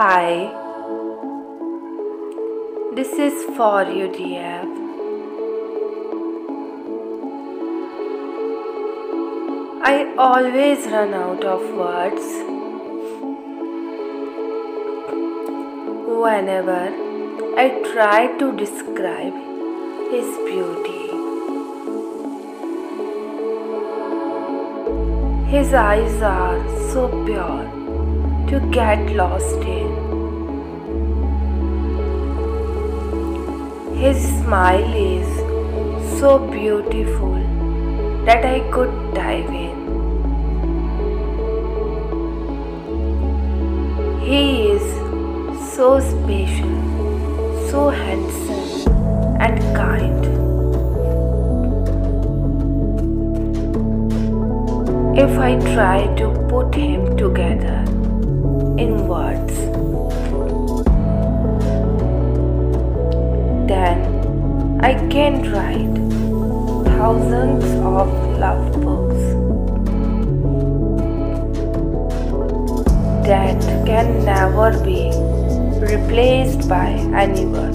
Hi, this is for you, dear. I always run out of words whenever I try to describe his beauty. His eyes are so pure to get lost in. His smile is so beautiful that I could dive in. He is so special, so handsome and kind. If I try to put him together in words, then I can write thousands of love books that can never be replaced by anyone.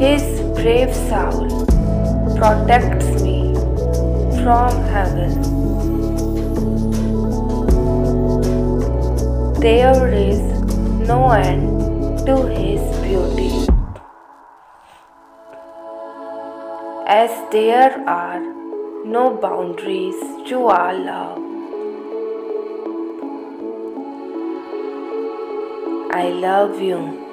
His brave soul protects from heaven. There is no end to his beauty. As there are no boundaries to our love. I love you.